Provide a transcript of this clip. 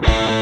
Bye.